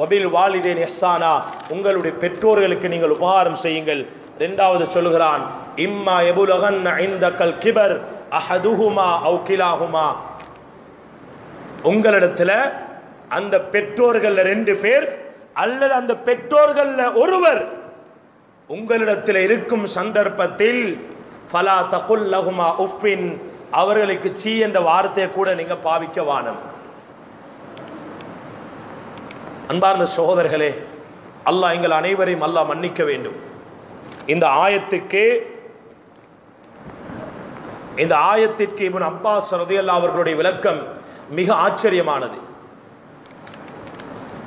வபில் வாலிதேன் எஹ்சானா உங்களுடைய பெற்றோர்களுக்கு நீங்கள் உபகாரம் செய்யுங்கள். இரண்டாவது சொல்கிறான் இம்மா எபுலகன் ஐந்தக்கல் கிபர் அஹதுஹுமா அவுகிலாஹுமா உங்களிடத்துல அந்த பெற்றோர்கள்ல ரெண்டு பேர் அல்லது அந்த பெற்றோர்கள்ல ஒருவர் உங்களிடத்தில் இருக்கும் சந்தர்ப்பத்தில் ஃபலா தகுல் லகுமா உஃபின் அவர்களுக்கு சீ என்ற வார்த்தையை கூட நீங்க பாவிக்க வானம். அன்பார்ந்த சகோதரர்களே அல்லாஹ் எங்கள் அனைவரையும் அல்லாஹ் மன்னிக்க வேண்டும். இந்த ஆயத்துக்கு இந்த ஆயத்திற்கு இவன் அப்பாஸ் ரதியல்லா அவர்களுடைய விளக்கம் மிக ஆச்சரியமானது.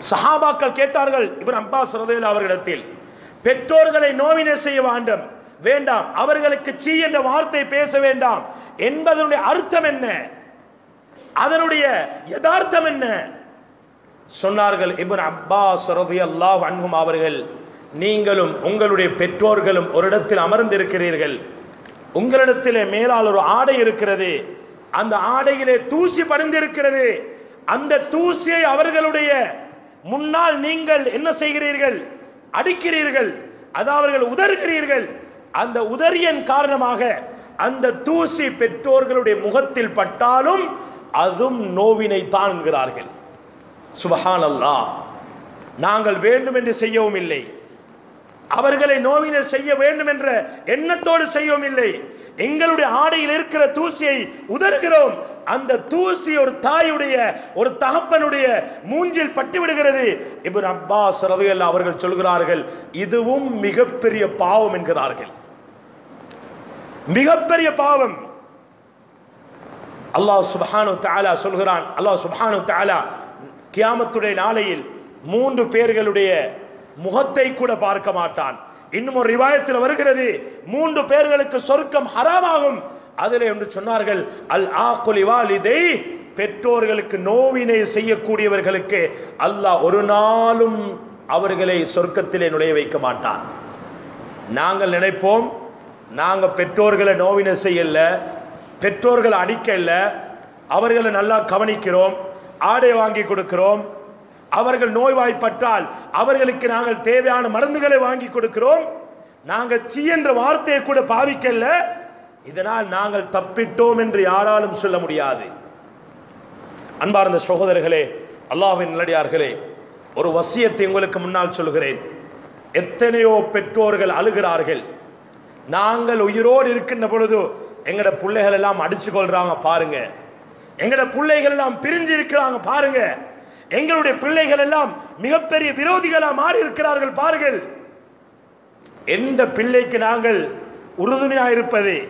சஹாபாக்கள் கேட்டார்கள் இவன் அப்பாஸ் ரதியல்லா அவர்களிடத்தில் பெற்றோர்களை நோவினை செய்ய வேண்டும் வேண்டாம் அவர்களுக்கு சீ என்ற வார்த்தை பேச வேண்டாம் என்பதனுடைய அர்த்தம் என்ன? அதனுடைய யதார்த்தம் என்ன? சொன்னார்கள் இப்னு அப்பாஸ் அல்லாஹ் அன்பும் அவர்கள் நீங்களும் உங்களுடைய பெற்றோர்களும் ஒரு இடத்தில் அமர்ந்திருக்கிறீர்கள். உங்களிடத்திலே மேலால் ஒரு ஆடை இருக்கிறது. அந்த ஆடையிலே தூசி படிந்திருக்கிறது அந்த தூசியை அவர்களுடைய முன்னால் நீங்கள் என்ன செய்கிறீர்கள்? அடிக்கிறீர்கள். அது அவர்கள் உதறுகிறீர்கள். அந்த உதறியன் காரணமாக அந்த தூசி பெற்றோர்களுடைய முகத்தில் பட்டாலும் அதுவும் நோவினை தாங்குகிறார்கள் சுபஹான் அல்லா நாங்கள் வேண்டும் என்று செய்யவும் இல்லை. அவர்களை நோவினை செய்ய வேண்டும் என்ற எண்ணத்தோடு செய்யவும் இல்லை. எங்களுடைய ஆடையில் இருக்கிற தூசியை உதறுகிறோம். அந்த தூசி ஒரு தாயுடைய ஒரு தகப்பனுடைய மூஞ்சில் பட்டு விடுகிறது இபின் அப்பாஸ் ரலியல்லாஹு அவர்கள் சொல்கிறார்கள் இதுவும் மிகப்பெரிய பாவம் என்கிறார்கள். மிகப்பெரிய பாவம். அல்லாஹ் சுபானு தாலா சொல்கிறான். அல்லாஹ் சுபஹானு தாலா கியாமத்துடைய நாளையில் மூன்று பேர்களுடைய முகத்தை கூட பார்க்க மாட்டான். இன்னும் ஒரு ரிவாயத்தில் வருகிறது. மூன்று பேர்களுக்கு சொர்க்கம் ஹராமாகும். அதிலே என்று சொன்னார்கள் அல் ஆக்குலி பெற்றோர்களுக்கு நோவினை செய்யக்கூடியவர்களுக்கு அல்லாஹ் ஒரு நாளும் அவர்களை சொர்க்கத்திலே நுழைய வைக்க மாட்டான். நாங்கள் நினைப்போம் நாங்கள் பெற்றோர்களை நோவினை செய்யல பெற்றோர்களை அடிக்கல அவர்களை நல்லா கவனிக்கிறோம். ஆடை வாங்கி கொடுக்கிறோம். அவர்கள் நோய்வாய்ப்பட்டால் அவர்களுக்கு நாங்கள் தேவையான மருந்துகளை வாங்கி கொடுக்கிறோம். நாங்கள் சி என்ற வார்த்தையை கூட பாவிக்கல இதனால் நாங்கள் தப்பிட்டோம் என்று யாராலும் சொல்ல முடியாது. அன்பார்ந்த சகோதரர்களே அல்லாஹ்வின் நல்லடியார்களே ஒரு வசியத்தை உங்களுக்கு முன்னால் சொல்கிறேன். எத்தனையோ பெற்றோர்கள் அழுகிறார்கள். நாங்கள் உயிரோடு இருக்கின்ற பொழுது எங்களோட பிள்ளைகள் எல்லாம் அடிச்சு கொள்றாங்க பாருங்கள் எங்களோட பிள்ளைகள் எல்லாம் பிரிஞ்சு இருக்கிறாங்க பாருங்க. எங்களுடைய பிள்ளைகள் எல்லாம் மிகப்பெரிய விரோதிகளாக மாறி இருக்கிறார்கள் பாருங்கள். எந்த பிள்ளைக்கு நாங்கள் உறுதுணையாக இருப்பது?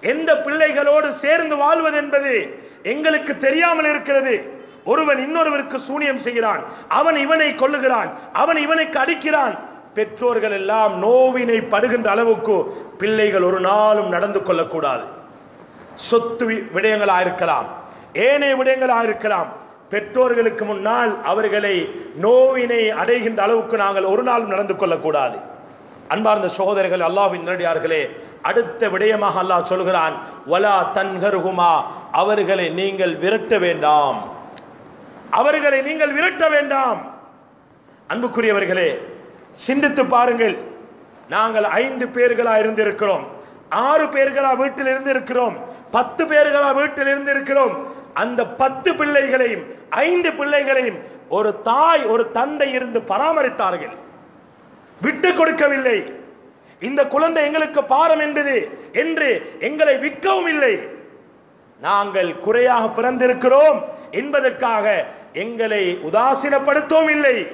எந்த பிள்ளைகளோடு சேர்ந்து வாழ்வது என்பது எங்களுக்கு தெரியாமல் இருக்கிறது. ஒருவன் இன்னொருவருக்கு சூனியம் செய்கிறான். அவன் இவனை கொல்லுகிறான். அவன் இவனுக்கு அடிக்கிறான். பெற்றோர்கள் எல்லாம் நோவினை படுகின்ற அளவுக்கு பிள்ளைகள் ஒரு நாளும் நடந்து கொள்ளக்கூடாது. சொத்து வி- இருக்கலாம். ஏனைய விடயங்களாக இருக்கலாம். பெற்றோர்களுக்கு முன்னால் அவர்களை நோவினை அடைகின்ற அளவுக்கு நாங்கள் ஒரு நாளும் நடந்து கொள்ளக்கூடாது. அன்பார்ந்த சகோதரர்கள் அல்லாஹ்வின் நேரடியார்களே அடுத்த விடயமாக அல்லாஹ் சொல்கிறான் வலா தன்கருகுமா அவர்களை நீங்கள் விரட்ட வேண்டாம். அவர்களை நீங்கள் விரட்ட வேண்டாம். அன்புக்குரியவர்களே சிந்தித்து பாருங்கள். நாங்கள் ஐந்து பேர்களா இருந்திருக்கிறோம். ஆறு பேர்களா வீட்டில் இருந்திருக்கிறோம். பத்து பேர்களா வீட்டில் இருந்திருக்கிறோம். அந்த பத்து பிள்ளைகளையும் ஐந்து பிள்ளைகளையும் ஒரு தாய் ஒரு தந்தை இருந்து பராமரித்தார்கள். விட்டு கொடுக்கவில்லை. இந்த குழந்தை எங்களுக்கு பாரம் என்பது என்று எங்களை விற்கவும் இல்லை. நாங்கள் குறையாக பிறந்திருக்கிறோம் என்பதற்காக எங்களை உதாசீனப்படுத்தவும் இல்லை.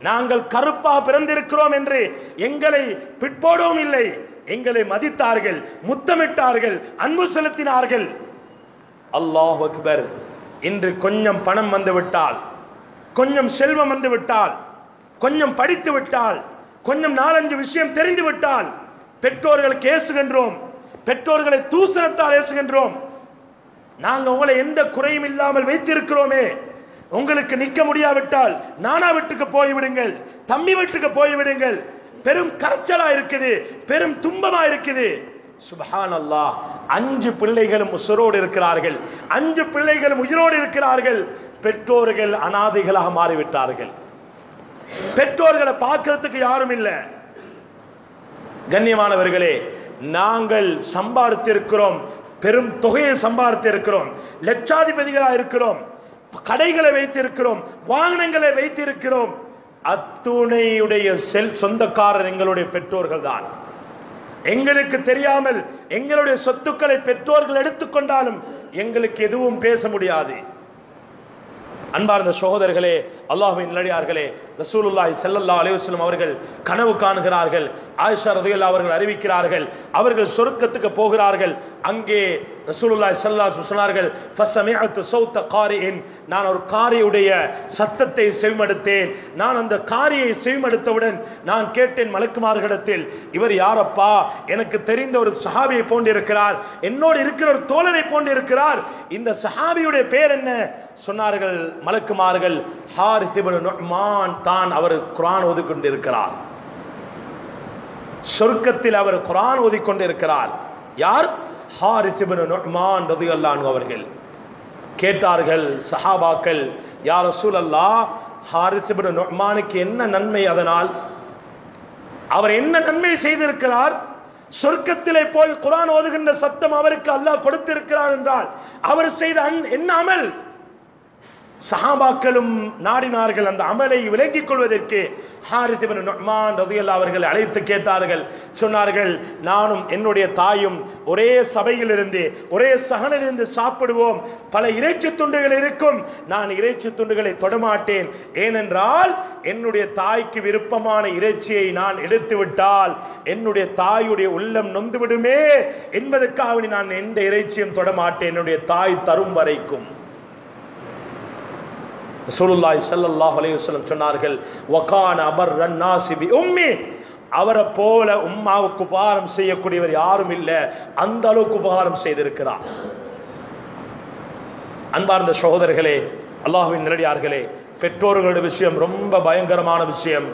நாங்கள் கருப்பாக பிறந்திருக்கிறோம் என்று எங்களை பிற்போடவும் இல்லை. எங்களை மதித்தார்கள் முத்தமிட்டார்கள் அன்பு செலுத்தினார்கள். அல்லாஹ் அக்பர். இன்று கொஞ்சம் பணம் வந்து விட்டால் கொஞ்சம் செல்வம் வந்து விட்டால் கொஞ்சம் படித்து விட்டால் கொஞ்சம் நாலஞ்சு விஷயம் தெரிந்து விட்டால் பெற்றோர்களுக்கு ஏசுகின்றோம் பெற்றோர்களை தூசணத்தால் ஏசுகின்றோம். நாங்கள் உங்களை எந்த குறையும் இல்லாமல் வைத்திருக்கிறோமே. உங்களுக்கு நிற்க முடியாவிட்டால் நானா வீட்டுக்கு போய்விடுங்கள் தம்பி வீட்டுக்கு போய்விடுங்கள் பெரும் கரைச்சலா இருக்குது பெரும் துன்பமா இருக்குது. சுபஹான் அல்லாஹ் அஞ்சு பிள்ளைகளும் உசுரோடு இருக்கிறார்கள். அஞ்சு பிள்ளைகளும் உயிரோடு இருக்கிறார்கள். பெற்றோர்கள் அனாதைகளாக மாறிவிட்டார்கள். பெற்றோர்களை பார்க்கறதுக்கு யாரும் இல்லை. கண்ணியமானவர்களே நாங்கள் சம்பாதித்திருக்கிறோம். பெரும் தொகையை சம்பாதித்திருக்கிறோம். லட்சாதிபதிகளாக இருக்கிறோம். கடைகளை வைத்திருக்கிறோம். வாகனங்களை வைத்திருக்கிறோம். அத்துணையுடைய செல் சொந்தக்காரர் எங்களுடைய பெற்றோர்கள் தான் எங்களுக்கு தெரியாமல் எங்களுடைய சொத்துக்களை பெற்றோர்கள் எடுத்துக்கொண்டாலும் எங்களுக்கு எதுவும் பேச முடியாது. அன்பார்ந்த சகோதரர்களே அல்லாஹ்வின் நிலடியார்களே ரசூலுல்லாஹி செல்லல்லா அலைஹி அவர்கள் கனவு காணுகிறார்கள் ஆயிஷா ரலியல்லாஹு அவர்கள் அறிவிக்கிறார்கள் அவர்கள் சொருக்கத்துக்கு போகிறார்கள். அங்கே ரசூலுல்லாஹி ஸல்லல்லாஹு அலைஹி வஸல்லம் சொன்னார்கள் ஃபஸமிஅத்து சௌத்த காரியின் நான் ஒரு காரியுடைய சத்தத்தை செவிமடுத்தேன். நான் அந்த காரியை செவிமடுத்தவுடன் நான் கேட்டேன் மலக்குமார்களிடத்தில் இவர் யாரப்பா? எனக்கு தெரிந்த ஒரு சஹாபியை போன்றிருக்கிறார். என்னோடு இருக்கிற ஒரு தோழரை போன்றிருக்கிறார். இந்த சஹாபியுடைய பேர் என்ன? சொன்னார்கள் மலக்குமார்கள் ஹா இப்னு நுஹ்மான் தான் அவர் குரான் ஓதிக்கொண்டிருக்கிறார். சொர்க்கத்தில் அவர் குரான் ஓதிக்கொண்டிருக்கிறார். யார்? ஹாரிஸ் இப்னு நுஅமான் ரலியல்லாஹு அவர்கள். கேட்டார்கள் சஹாபாக்கள் யா ரசூலல்லாஹ் ஹாரிஸ் இப்னு நுஹ்மானுக்கு என்ன நன்மை அதனால்? அவர் என்ன நன்மை செய்திருக்கிறார்? சொர்க்கத்திலே போய் குரான் ஓதுகின்ற சத்தம் அவருக்கு அல்லாஹ் கொடுத்திருக்கிறார் என்றால் அவர் செய்த என்ன அமல்? சஹாபாக்களும் நாடினார்கள் அந்த அமலை விளங்கிக் கொள்வதற்கு. ஹாரிஸ் நொஹ்மான் ரதியல்லா அவர்கள் அழைத்து கேட்டார்கள். சொன்னார்கள் நானும் என்னுடைய தாயும் ஒரே சபையிலிருந்து ஒரே சகனிலிருந்து சாப்பிடுவோம். பல இறைச்சி துண்டுகள் இருக்கும். நான் இறைச்சி துண்டுகளை தொடமாட்டேன். ஏனென்றால் என்னுடைய தாய்க்கு விருப்பமான இறைச்சியை நான் எடுத்துவிட்டால் என்னுடைய தாயுடைய உள்ளம் நொந்துவிடுமே. என்பதற்காக நான் எந்த இறைச்சியும் தொடமாட்டேன். என்னுடைய தாய் தரும் வரைக்கும். சூலுல்லாய் சல்லாஹ் அலையுஸ்லம் சொன்னார்கள் வகான அமர் ரன்னா சிபி உம்மி. அவரை போல உம்மாவுக்கு உபகாரம் செய்யக்கூடியவர் யாரும் இல்லை. அந்த அளவுக்கு உபகாரம் செய்திருக்கிறார். அன்பார்ந்த சகோதரர்களே அல்லாஹ்வின் நிலடியார்களே பெற்றோர்களுடைய விஷயம் ரொம்ப பயங்கரமான விஷயம்.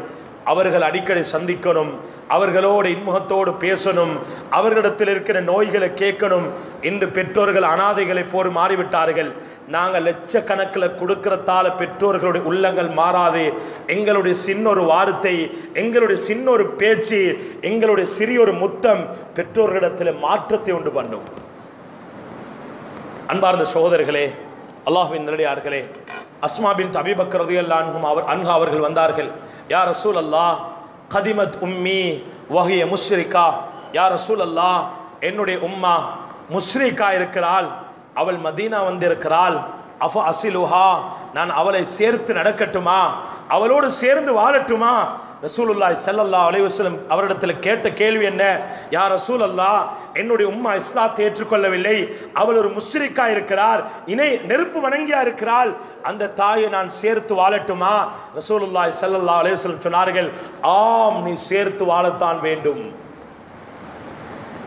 அவர்கள் அடிக்கடி சந்திக்கணும். அவர்களோடு இன்முகத்தோடு பேசணும். அவர்களிடத்தில் இருக்கிற நோய்களை கேட்கணும். இன்று பெற்றோர்கள் அனாதைகளை போர் மாறிவிட்டார்கள். நாங்கள் லட்சக்கணக்கில் கொடுக்கிறதால பெற்றோர்களுடைய உள்ளங்கள் மாறாது. எங்களுடைய சின்ன ஒரு வார்த்தை எங்களுடைய சின்ன ஒரு பேச்சு எங்களுடைய சிறிய ஒரு முத்தம் பெற்றோர்களிடத்தில் மாற்றத்தை உண்டு பண்ணும். அன்பார்ந்த சகோதரர்களே அல்லாஹின் நிலையார்களே அஸ்மா பின் எல்லாம் அவர் அன்ஹா அவர்கள் வந்தார்கள். யார் ரசூல் அல்லாஹ் கதிமத் உம்மி வகைய முஸ்ரிகா யார் ரசூல் அல்லாஹ் என்னுடைய உம்மா முஸ்ரிகா இருக்கிறாள். அவள் மதீனா வந்திருக்கிறாள். அஃப அசிலுஹா நான் அவளை சேர்த்து நடக்கட்டுமா? அவளோடு சேர்ந்து வாழட்டுமா? ரசூலுல்லாய் செல்லல்லா அலைவசலம் அவரிடத்தில் கேட்ட கேள்வி என்ன? யார் ரசூல் அல்லா என்னுடைய உம்மா இஸ்லாத்தை ஏற்றுக்கொள்ளவில்லை. அவள் ஒரு முஸ்ரிக்கா இருக்கிறார். இணை நெருப்பு வணங்கியா இருக்கிறாள். அந்த தாயை நான் சேர்த்து வாழட்டுமா? ரசூலுல்லாய் செல்லல்லா அலைவசலம் சொன்னார்கள் ஆம் நீ சேர்த்து வாழத்தான் வேண்டும்.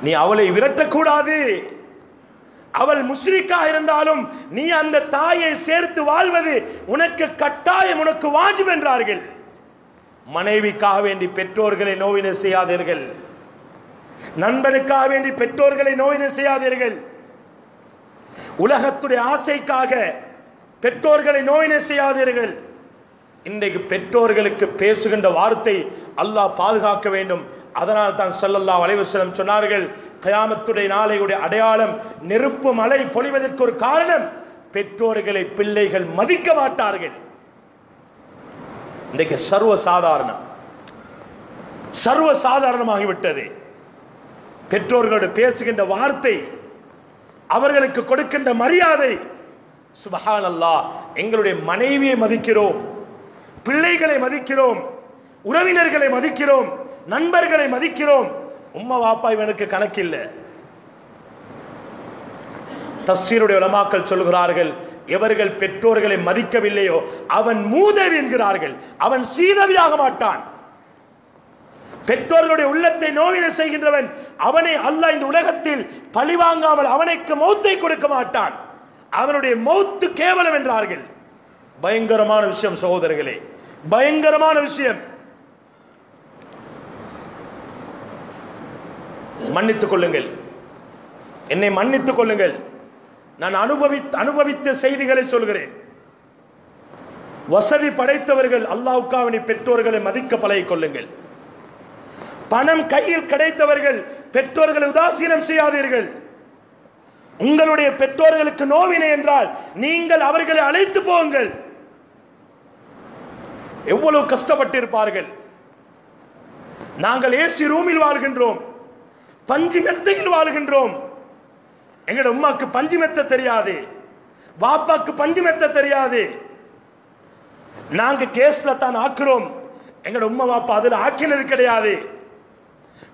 நீ அவளை விரட்டக்கூடாது. அவள் முஸ்ரிக்கா இருந்தாலும் நீ அந்த தாயை சேர்த்து வாழ்வது உனக்கு கட்டாயம் உனக்கு வாஜிப் என்றார்கள். மனைவிக்காக வேண்டி பெற்றோர்களை நோவினை செய்யாதீர்கள். நண்பனுக்காக வேண்டி பெற்றோர்களை நோவினை செய்யாதீர்கள். உலகத்துடைய ஆசைக்காக பெற்றோர்களை நோயினை செய்யாதீர்கள். இன்றைக்கு பெற்றோர்களுக்கு பேசுகின்ற வார்த்தை அல்லாஹ் பாதுகாக்க வேண்டும். அதனால் தான் சொல்லல்லா வலைவசலம் சொன்னார்கள் கயாமத்துடைய நாளையுடைய அடையாளம் நெருப்பு மழை பொழிவதற்கு ஒரு காரணம் பெற்றோர்களை பிள்ளைகள் மதிக்க மாட்டார்கள். இன்றைக்கு சர்வ சாதாரணம் சர்வ சாதாரணமாகிவிட்டது பெற்றோர்களோடு பேசுகின்ற வார்த்தை அவர்களுக்கு கொடுக்கின்ற மரியாதை சுபஹான் அல்லாஹ் எங்களுடைய மனைவியை மதிக்கிறோம் பிள்ளைகளை மதிக்கிறோம் உறவினர்களை மதிக்கிறோம் நண்பர்களை மதிக்கிறோம். உம்மா வாப்பா இவனுக்கு கணக்கில்லை. தஸ்ஸீருடைய உலமாக்கள் சொல்கிறார்கள் எவர்கள் பெற்றோர்களை மதிக்கவில்லையோ அவன் மூதவி என்கிறார்கள். அவன் சீதவியாக மாட்டான். பெற்றோர்களுடைய உள்ளத்தை நோயின செய்கின்றவன் அவனை அல்ல இந்த உலகத்தில் பழிவாங்காமல் அவனுக்கு மௌத்தை கொடுக்க மாட்டான். அவனுடைய மௌத்து கேவலம் என்றார்கள். பயங்கரமான விஷயம் சகோதரர்களே. பயங்கரமான விஷயம். மன்னித்துக் கொள்ளுங்கள். என்னை மன்னித்துக் கொள்ளுங்கள். நான் அனுபவி அனுபவித்த செய்திகளை சொல்கிறேன். வசதி படைத்தவர்கள் அல்லாவுக்காவினை பெற்றோர்களை மதிக்க பழகிக் கொள்ளுங்கள். பணம் கையில் கிடைத்தவர்கள் பெற்றோர்களை உதாசீனம் செய்யாதீர்கள். உங்களுடைய பெற்றோர்களுக்கு நோவினை என்றால் நீங்கள் அவர்களை அழைத்து போங்கள். எவ்வளவு கஷ்டப்பட்டிருப்பார்கள். நாங்கள் ஏசி ரூமில் வாழ்கின்றோம். பஞ்சு மெத்தையில் வாழ்கின்றோம். எங்கட உமாக்கு பஞ்சு மெத்த தெரியாது. பாப்பாக்கு பஞ்சு மெத்த தெரியாது. நாங்க கேஸ்ல தான் ஆக்குறோம். எங்கட உம்மா பாப்பா அதுல ஆக்கினது கிடையாது.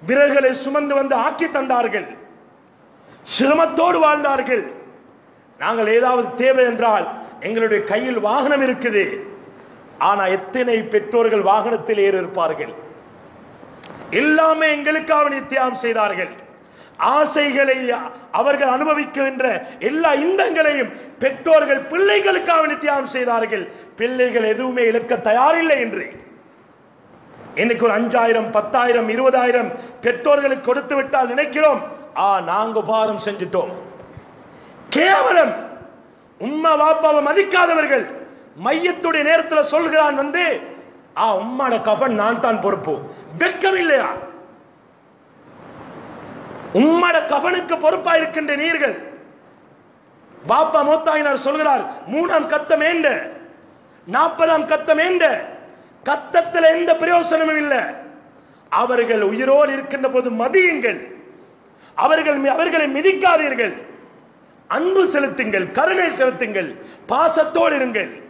விரல்களை சுமந்து வந்து ஆக்கி தந்தார்கள். சிரமத்தோடு வாழ்ந்தார்கள். நாங்கள் ஏதாவது தேவை என்றால் எங்களுடைய கையில் வாகனம் இருக்குது. ஆனா எத்தனை பெற்றோர்கள் வாகனத்தில் ஏறி இருப்பார்கள் எல்லாமே எங்களுக்காக நித்தியாகம் செய்தார்கள். ஆசைகளை அவர்கள் அனுபவிக்கின்ற எல்லா இன்பங்களையும் பெற்றோர்கள் பிள்ளைகளுக்காக நித்தியாகம் செய்தார்கள். பிள்ளைகள் எதுவுமே இழக்க தயாரில்லை என்று. இன்னைக்கு ஒரு அஞ்சாயிரம் பத்தாயிரம் இருபதாயிரம் பெற்றோர்களுக்கு கொடுத்து விட்டால் நினைக்கிறோம். ஆ நாங்க உபாரம் செஞ்சிட்டோம். கேவலம். உம்மா வாப்பாவை மதிக்காதவர்கள். மையத்துடைய நேரத்தில் சொல்கிறான் வந்து ஆ உம்மாட கஃபன் நான் தான் பொறுப்பு. வெட்கம் இல்லையா உம்மட கவனுக்கு பொறுப்பா இருக்கின்ற நீர்கள். பாப்பா மூத்தாயினார் சொல்கிறார் மூணாம் கத்தம் ஏண்ட? நாற்பதாம் கத்தம் ஏண்ட? கத்தத்தில் எந்த பிரயோசனமும் இல்லை. அவர்கள் உயிரோடு இருக்கின்ற போது மதியுங்கள். அவர்கள் அவர்களை மிதிக்காதீர்கள். அன்பு செலுத்துங்கள் கருணை செலுத்துங்கள் பாசத்தோடு இருங்கள்.